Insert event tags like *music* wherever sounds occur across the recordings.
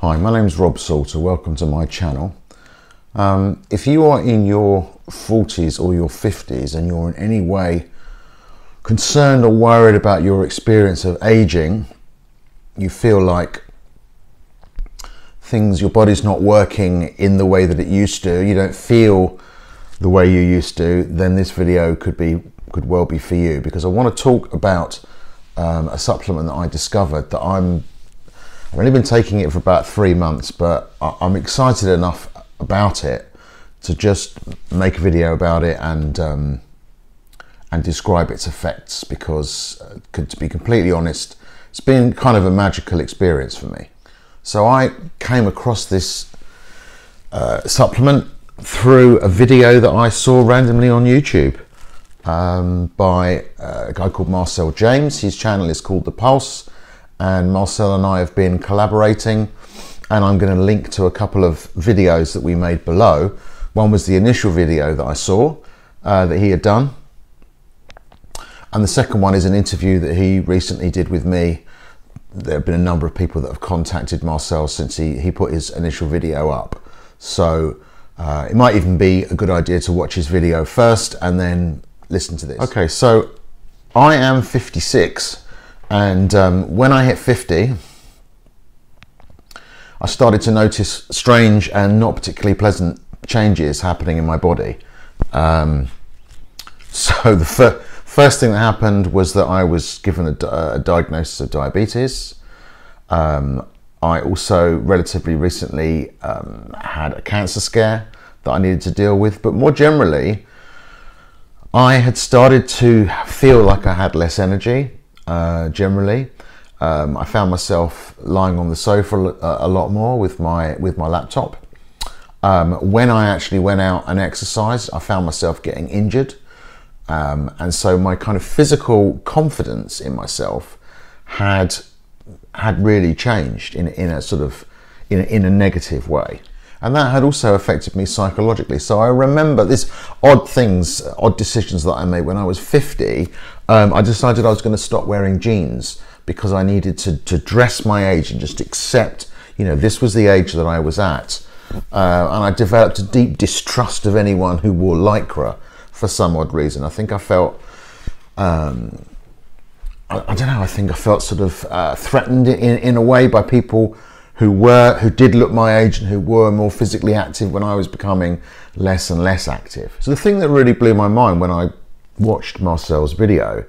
Hi, my name is Rob Salter. Welcome to my channel. Um, if you are in your 40s or your 50s and you're in any way concerned or worried about your experience of aging, you feel like things, your body's not working in the way that it used to, you don't feel the way you used to, then this video could be could well be for you because I want to talk about um, a supplement that I discovered that I'm I've only been taking it for about three months, but I'm excited enough about it to just make a video about it and um, and describe its effects because, uh, to be completely honest, it's been kind of a magical experience for me. So I came across this uh, supplement through a video that I saw randomly on YouTube um, by uh, a guy called Marcel James. His channel is called The Pulse, and Marcel and I have been collaborating. And I'm going to link to a couple of videos that we made below. One was the initial video that I saw uh, that he had done, and the second one is an interview that he recently did with me. There have been a number of people that have contacted Marcel since he, he put his initial video up. So uh, it might even be a good idea to watch his video first and then listen to this. Okay, so I am 56, and um, when I hit 50, I started to notice strange and not particularly pleasant changes happening in my body. Um, *laughs* so the fir first thing that happened was that I was given a, a diagnosis of diabetes. Um, I also relatively recently um, had a cancer scare that I needed to deal with, but more generally, I had started to feel like I had less energy uh, generally. Um, I found myself lying on the sofa a, a, lot more with my with my laptop. Um, when I actually went out and exercised, I found myself getting injured, um, and so my kind of physical confidence in myself had had really changed in in a sort of in a, in a negative way and that had also affected me psychologically. So I remember this odd things, odd decisions that I made when I was 50. Um, I decided I was going to stop wearing jeans because I needed to, to dress my age and just accept, you know, this was the age that I was at. Uh, and I developed a deep distrust of anyone who wore lycra for some odd reason. I think I felt, um, I, I, don't know, I think I felt sort of uh, threatened in, in a way by people who were who did look my age and who were more physically active when I was becoming less and less active. So the thing that really blew my mind when I watched Marcel's video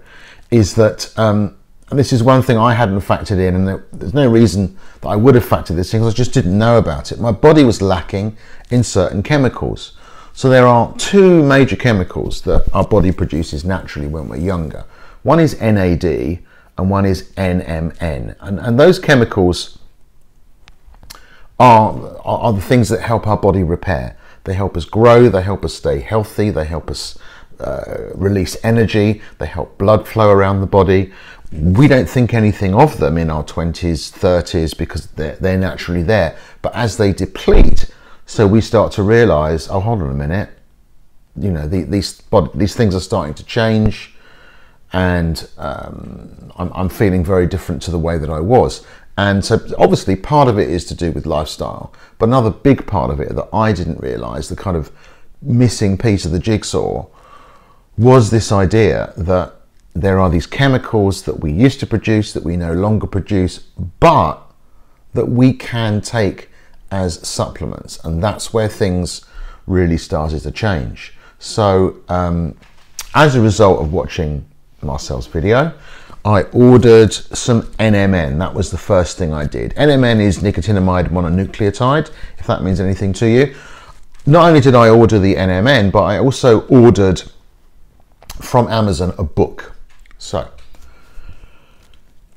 is that um, and this is one thing I hadn't factored in, and there, there's no reason that I would have factored this in because I just didn't know about it. My body was lacking in certain chemicals. So there are two major chemicals that our body produces naturally when we're younger. One is NAD and one is NMN. And, and those chemicals are, are the things that help our body repair. They help us grow, they help us stay healthy, they help us uh, release energy, they help blood flow around the body. We don't think anything of them in our 20s, 30s because they're, they're naturally there. But as they deplete, so we start to realize, oh, hold on a minute, you know, the, these, these things are starting to change and um, I'm, I'm feeling very different to the way that I was. And so, obviously, part of it is to do with lifestyle, but another big part of it that I didn't realize, the kind of missing piece of the jigsaw, was this idea that there are these chemicals that we used to produce that we no longer produce, but that we can take as supplements. And that's where things really started to change. So, um, as a result of watching Marcel's video, I ordered some NMN. That was the first thing I did. NMN is nicotinamide mononucleotide, if that means anything to you. Not only did I order the NMN, but I also ordered from Amazon a book. So,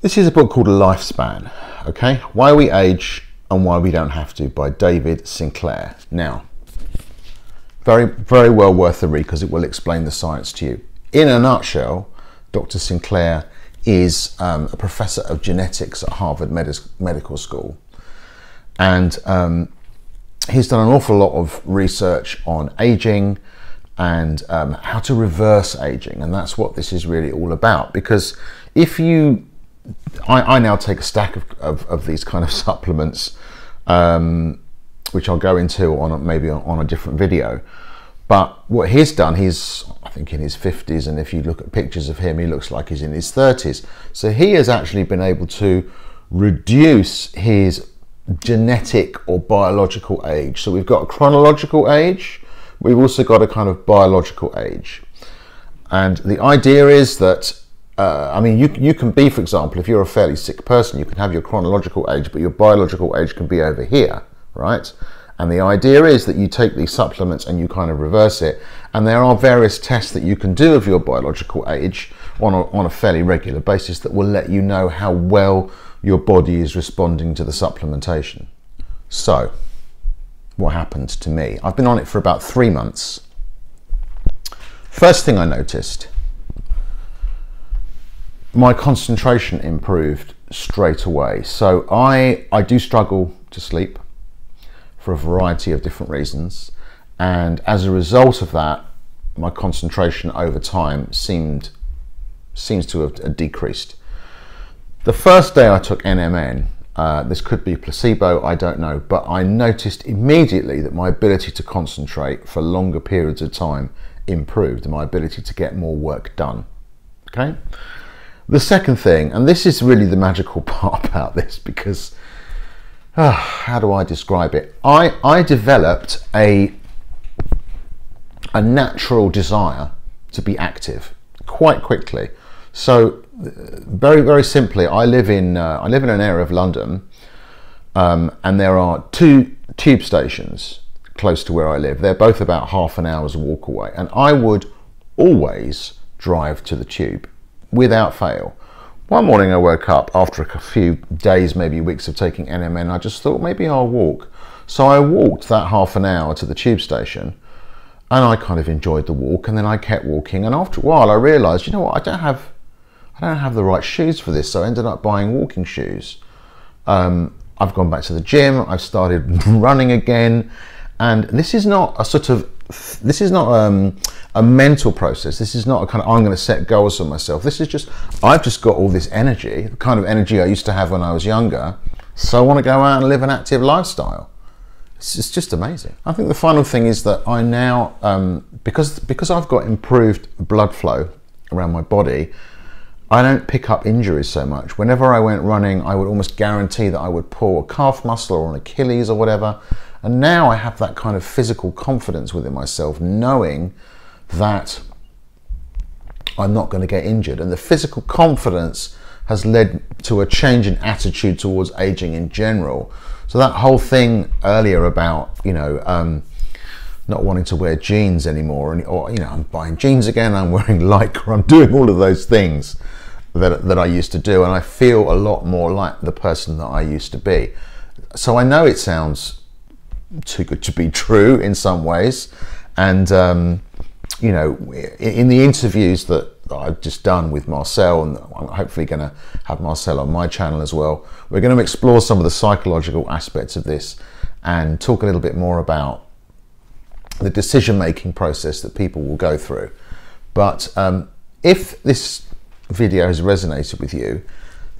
this is a book called Lifespan, okay? Why We Age and Why We Don't Have to by David Sinclair. Now, very, very well worth the read because it will explain the science to you. In a nutshell, Dr. Sinclair is um, a professor of genetics at Harvard Medical School. And um, he's done an awful lot of research on aging and um, how to reverse aging. And that's what this is really all about. Because if you, I, I now take a stack of, of, of these kind of *laughs* supplements um, which I'll go into on a, maybe on a different video. But what he's done, he's I think in his 50s, and if you look at pictures of him, he looks like he's in his 30s. So he has actually been able to reduce his genetic or biological age. So we've got a chronological age, we've also got a kind of biological age. And the idea is that, uh, I mean, you, you can be, for example, if you're a fairly sick person, you can have your chronological age, but your biological age can be over here, right? And the idea is that you take these supplements and you kind of reverse it. And there are various tests that you can do of your biological age on a, on a fairly regular basis that will let you know how well your body is responding to the supplementation. So, what happened to me? I've been on it for about three months. First thing I noticed, my concentration improved straight away. So I, I do struggle to sleep for a variety of different reasons. And as a result of that, my concentration over time seemed seems to have uh, decreased. The first day I took NMN, uh, this could be placebo, I don't know, but I noticed immediately that my ability to concentrate for longer periods of time improved, my ability to get more work done. Okay. The second thing, and this is really the magical *laughs* part about this because uh, how do I describe it? I, I developed a, a natural desire to be active quite quickly. So very very simply, I live in uh, I live in an area of London, um, and there are two tube stations close to where I live. They're both about half an hour's walk away, and I would always drive to the tube without fail. One morning I woke up after a few days, maybe weeks of taking NMN. I just thought maybe I'll walk. So I walked that half an hour to the tube station and I kind of enjoyed the walk and then I kept walking and after a while I realized, you know what, I don't have I don't have the right shoes for this, so I ended up buying walking shoes. Um, I've gone back to the gym, I've started *laughs* running again, and this is not a sort of this is not um, a mental process. This is not a kind of I'm going to set goals for myself. This is just I've just got all this energy, the kind of energy I used to have when I was younger. So I want to go out and live an active lifestyle. It's, it's just amazing. I think the final thing is that I now um, because because I've got improved blood flow around my body. I don't pick up injuries so much. Whenever I went running, I would almost guarantee that I would pull a calf muscle or an Achilles or whatever. And now I have that kind of physical confidence within myself, knowing that I'm not going to get injured. And the physical confidence has led to a change in attitude towards aging in general. So that whole thing earlier about, you know, um, not wanting to wear jeans anymore, or, you know, I'm buying jeans again, I'm wearing *laughs* lycra, I'm doing all of those things that, that I used to do, and I feel a lot more like the person that I used to be. So I know it sounds too good to be true in some ways, and um, you know, in the interviews that I've just done with Marcel, and I'm hopefully going to have Marcel on my channel as well. We're going to explore some of the psychological aspects of this and talk a little bit more about the decision making process that people will go through. But um, if this video has resonated with you,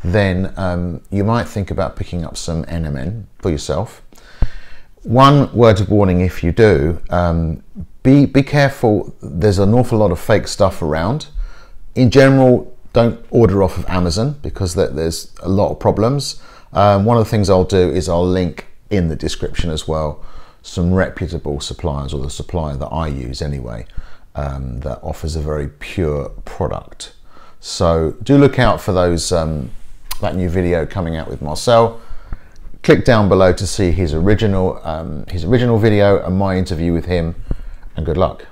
then um, you might think about picking up some NMN for yourself. One word of warning if you do, um, be, be careful, there's an awful lot of fake stuff around. In general, don't order off of Amazon because there's a lot of problems. Um, one of the things I'll do is I'll link in the description as well some reputable suppliers or the supplier that I use anyway um, that offers a very pure product. So do look out for those um, that new video coming out with Marcel. Click down below to see his original um, his original video and my interview with him, and good luck.